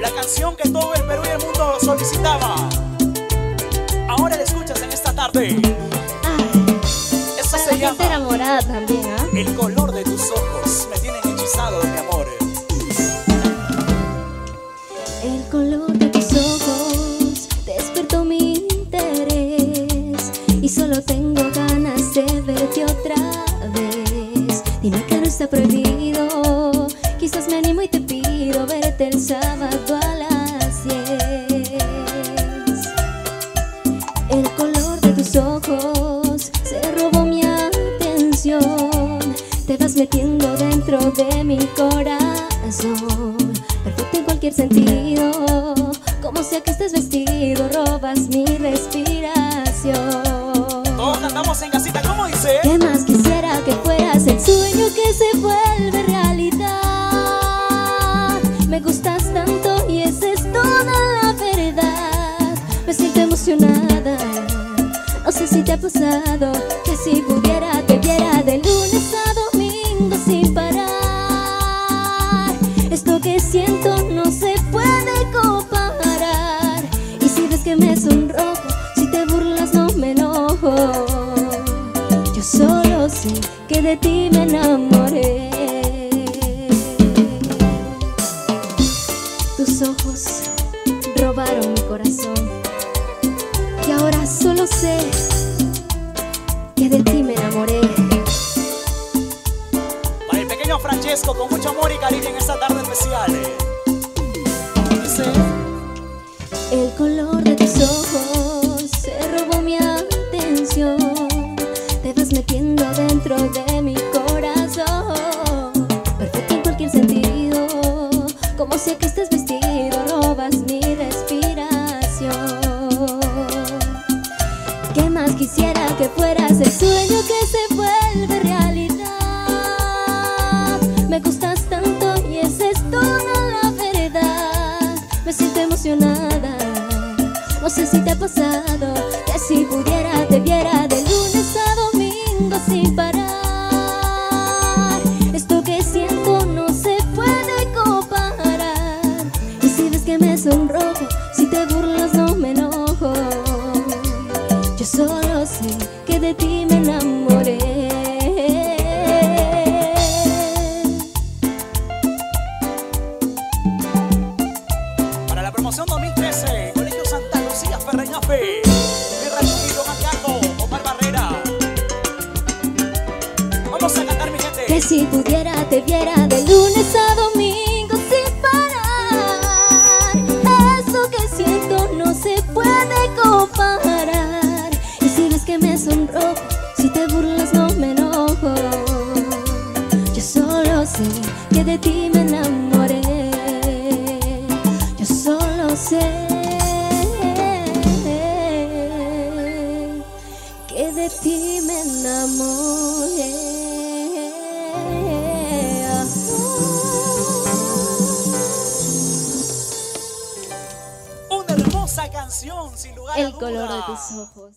La canción que todo el Perú y el mundo solicitaba. Ahora la escuchas en esta tarde. Para se llama enamorada también, ¿ah? El color de tus ojos. Me tienen hechizado, mi amor. El color de tus ojos despertó mi interés y solo tengo ganas de verte otra prohibido, quizás me animo y te pido verte el sábado a las 10. El color de tus ojos se robó mi atención. Te vas metiendo dentro de mi corazón. Perfecto en cualquier sentido. Como sea que se vuelve realidad? Me gustas tanto y esa es toda la verdad. Me siento emocionada. No sé si te ha pasado que si pudiera te viera de lunes a domingo sin parar. Esto que siento no se puede comparar. Y si ves que me sonrojo, si te burlas no me enojo. Que de ti me enamoré. Tus ojos robaron mi corazón. Y ahora solo sé que de ti me enamoré. Para el pequeño Francesco, con mucho amor y cariño en esta tarde especial. Dice, El color de tus ojos se robó mi atención. Te vas metiendo dentro de mi corazón. Perfecto en cualquier sentido. Como sea que estés vestido, robas mi respiración. ¿Qué más quisiera que fueras el sueño que se vuelve realidad? Me gustas tanto y esa es toda la verdad. Me siento emocionada. No sé si te ha pasado que si pudiera solo sé que de ti me enamoré. para la promoción 2013, Colegio Santa Lucía Ferreñafe. Barrera. Vamos a cantar, mi gente. Que si pudiera te viera de lunes a domingo que de ti me enamoré. Yo solo sé que de ti me enamoré. Una hermosa canción, sin lugar a El color de tus ojos.